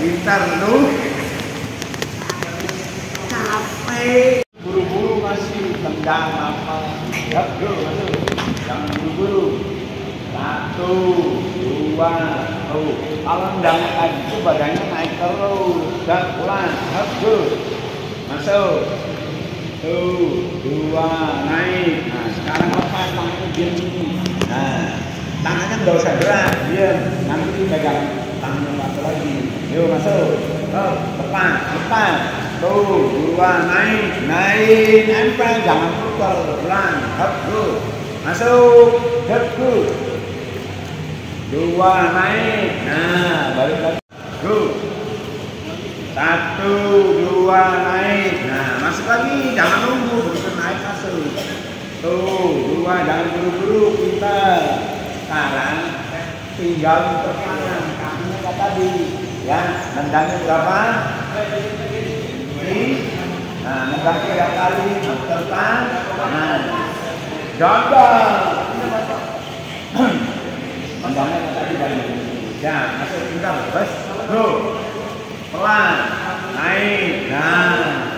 Pintar lu. Capek. Buru-buru masih tendang apa. Ya, bro, masuk. Buru-buru. Satu, dua, tuh. Kalau tendang tadi itu badannya naik terus. Dan pulang. Ya, bro. Masuk. Tuh, dua, naik. Nah, sekarang lepas tangannya diam ini. Nah, tangannya nggak usah gerak, diam. Nanti pegang satu lagi. Yuk masuk. Oh, lepas, lepas. Tuh, dua, naik, naik, nempel, jangan putar, pelan. Good. Masuk, good. Dua, naik. Nah, balik lagi. Good. Satu, dua, naik. Nah, masuk lagi. Jangan nunggu. Begitu naik, masuk. Tuh, dua. Jangan buru-buru. Kita. Sekarang, tinggal muter Ya, nendangnya berapa? Ini. Nah, nendangnya tiga kali. Muter kan. Nah, gagal. Nendangnya tadi dari Ya, masuk. Tinggal. Bes. Go pelan naik nah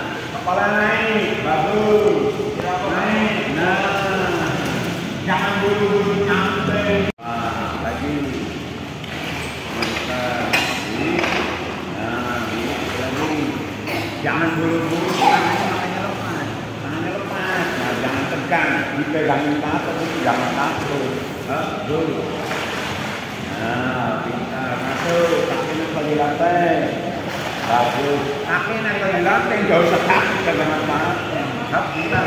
jangan buru-buru tangannya lepas tangannya lepas nah jangan tegang dipegangin takut jangan takut dulu nah pintar masuk kakinya bagi lantai bagus kaki nempel di lantai jauh sekat jangan apa hap kita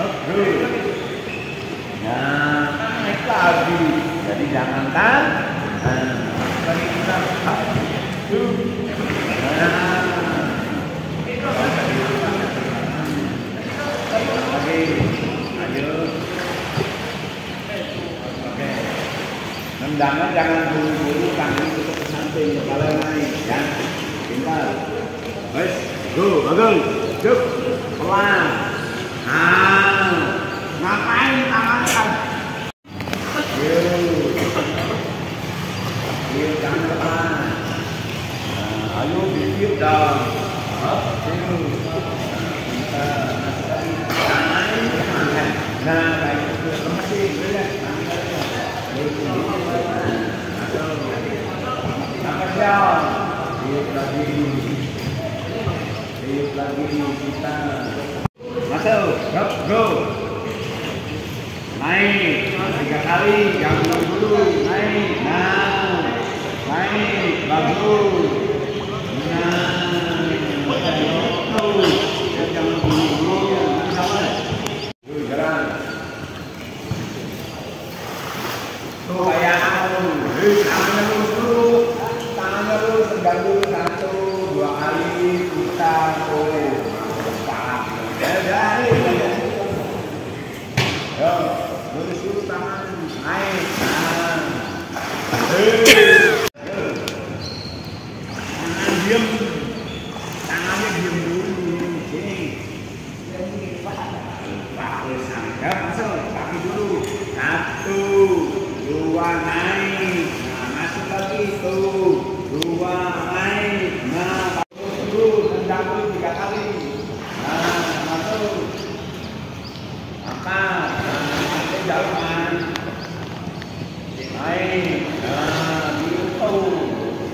hap dulu nah naik lagi jadi jangan kan nah kita hap dulu nah lagi ayo oke nendangnya jangan buru-buru kaki tutup ke samping kepala naik ya pintar Wes, go, bagus, cuk, pelan. Ah, ngapain tangan? Yuk, yuk, jangan depan. Nah, ayo bibir dong. Hop, yuk. Pintar, tangan depan. Nah, kayak gitu, lemesin, lihat, tangan Sampai siap. Hidup lagi. Kita. Masuk. Go. Naik. Tiga kali. Dulu. Naik. Nah. Naik. Bagus. Nah. Tuh. Jangan buru-buru. Sama. Yuk, gerak. Tuh kayak anu. Hei, tangannya lurus dulu. Tangannya dulu satu, dua kali kita. Ya, ya, ya. Yo, lurus dulu tangan. Naik. Nah. Hei. Tangan diem. Tangannya diem dulu. Sini. Bagus. Ya, masuk. Kaki dulu. Satu dua naik nah masuk lagi tuh dua naik nah terus dulu tendang dulu tiga kali nah masuk makan nah masuk jalan naik nah gitu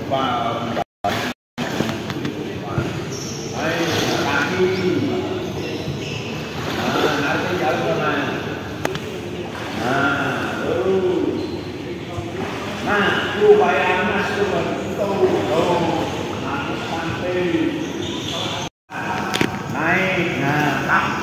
bang naik kaki nah nanti jalan nah terus Nah, upaya masuk itu, oh, masuk sampai naik, nah, tak.